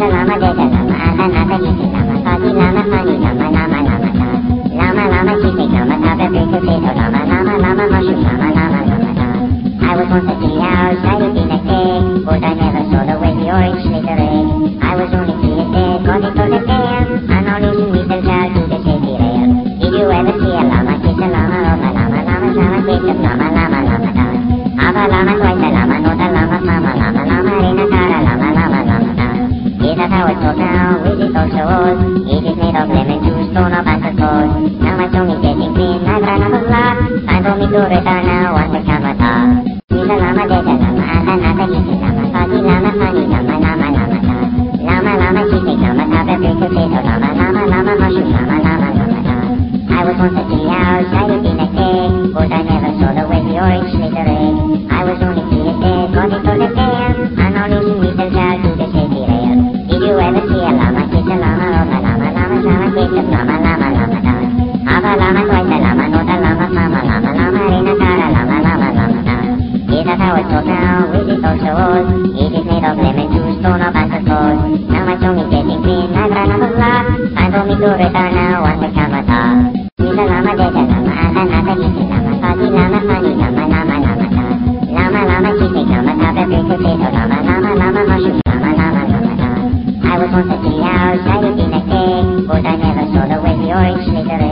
Isa lama desa lama ata nata isi lama Pagi lama lama lama lama ta Lama lama chife lama tabe beke seto lama lama lama mushroom lama lama lama ta I was once a tea house, shining in a cake But I never saw the way the orange slithered egg I was only three years dead, got it on the tail And only in little child to the safety rail Did you. ever see a llama kiss a llama, lama lama lama lama kiss a llama lama lama ta Ava lama twice a llama, not a llama, Is it's talk now? Is it also old? It is made of lemon juice, thrown up the cold Now my tongue is getting clean, I've run out of luck Time for me to return now on the camera Isa lama desa lama ata nata isi lama Pagi lama mani lama lama lama ta Lama lama chife lama tabe beke seto lama lama lama mushroom lama lama lama ta I was once a house, shining in a cake But I never saw the way the orange slithered egg I was only three boy. It is made of lemon juice, thrown up as a toy. Now my tongue is getting green, I'm run out of luck. Time for me to return now, one will come atop. Nila lama, deda lama, ata nata, kisi lama, sati lama, honey lama, lama lama ta. Lama lama, cheesecake lama, tabe, bread, potato lama, lama lama, mushroom lama, lama lama ta. I was once a three hours, I would be like day, but I never saw the way the orange slithered.